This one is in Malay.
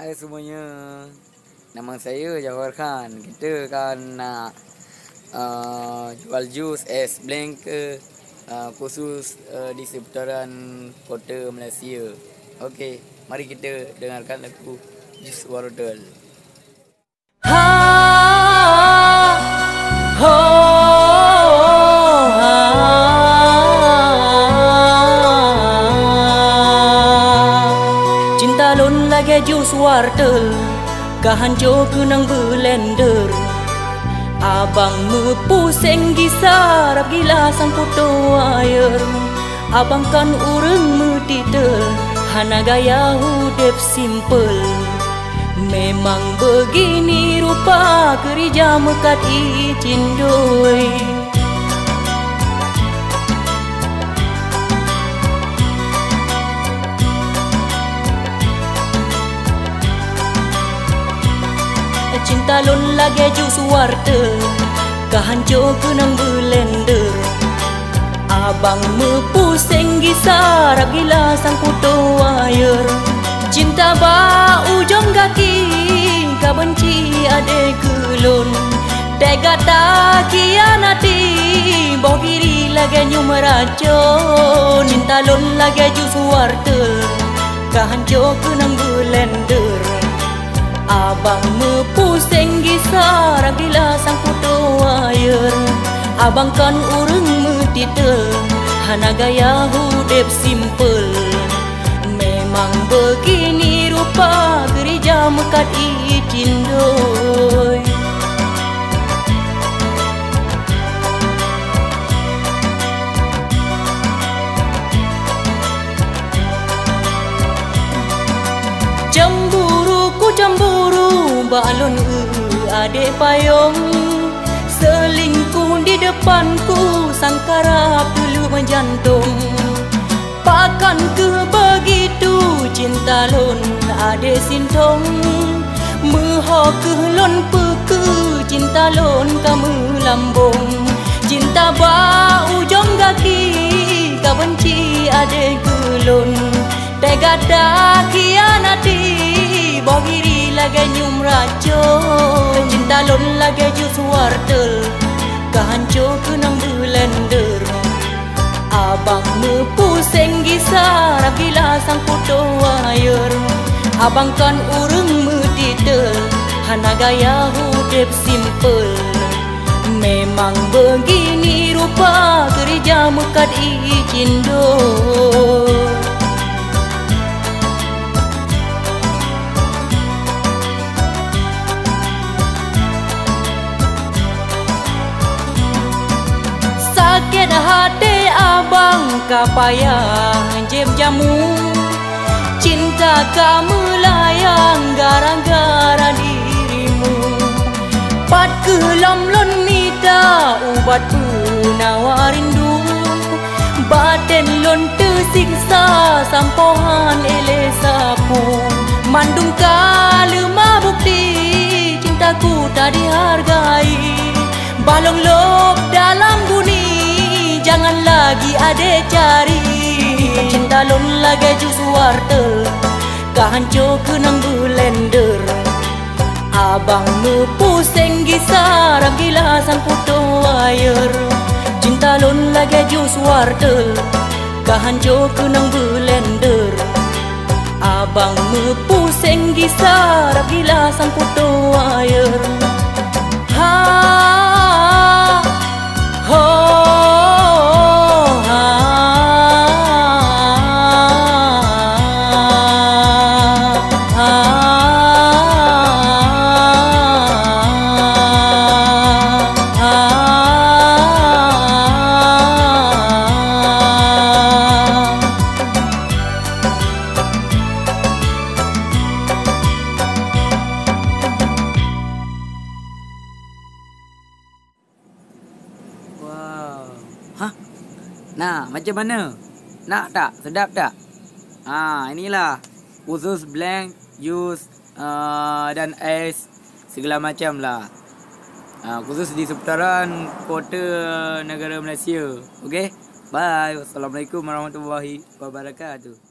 Hai semuanya. Nama saya Jawar Khan. Kita akan nak uh, jual jus es blank ke uh, khusus uh, di seputaran kota Malaysia. Okey, mari kita dengarkan lagu Jus Wardel. Jus wartel Kahanjo kunang blender. Abang me pusing gisar Gila sang foto air. Abang kan ureng me titel Hana gaya hudep simple Memang begini rupa kerja mekat izin doi Cinta lon lagi jus warta. Kahanjo kenang blender. Abang me pusing gisar Gila sang kutu air. Cinta ba ujung kaki Kau benci ade kulun. Tega tak kianati Bau kiri lagi nyum racun. Cinta lon lagi jus warta. Kahanjo kenang blender Abang me pusing gisar Gila sang kutu air. Abang kan urung me titel Hana gaya hudep simple Memang begini rupa gereja mekat izin doi Cemburu balon u ade payung. Selingkuh di depanku sangkara dulu menjantung. Pakan ke begitu cinta lon ade sintong. Meho ke lon peku cinta lon kamu lambung. Cinta ba ujung kaki kau benci ade gulun Tega dak kianati Bohiri lagi nyum racun. Cinta lon lagi jus wartel. Kahancu kenang blender. Abang me pusing gisar Gila sang foto air Abang kan urung me titel Hana gaya hudep simple. Memang begini rupa kerja mekat izin doi sakit hati abang kapayah jem jamu. Cinta kamu layang gara-gara dirimu. Pat kelam lon mita ubat penawa rindu. Baten lon tersiksa sampohan ele sapu. Mandung kalema bukti cintaku tak dihargai. Balong lop dalam Cinta lon lagi jus wartel Kahancu kenang blender. Abang me pusing gisar Gila sang putu air Cinta lon lagi jus wartel Kahancu kenang blender. Abang me pusing gisar Gila sang putu air Ha Macam mana? Nak tak? Sedap tak? Ha, inilah khusus blank, jus uh, dan ais segala macam lah. Ha, khusus di seputaran kota negara Malaysia. Okey? Bye. Wassalamualaikum warahmatullahi wabarakatuh.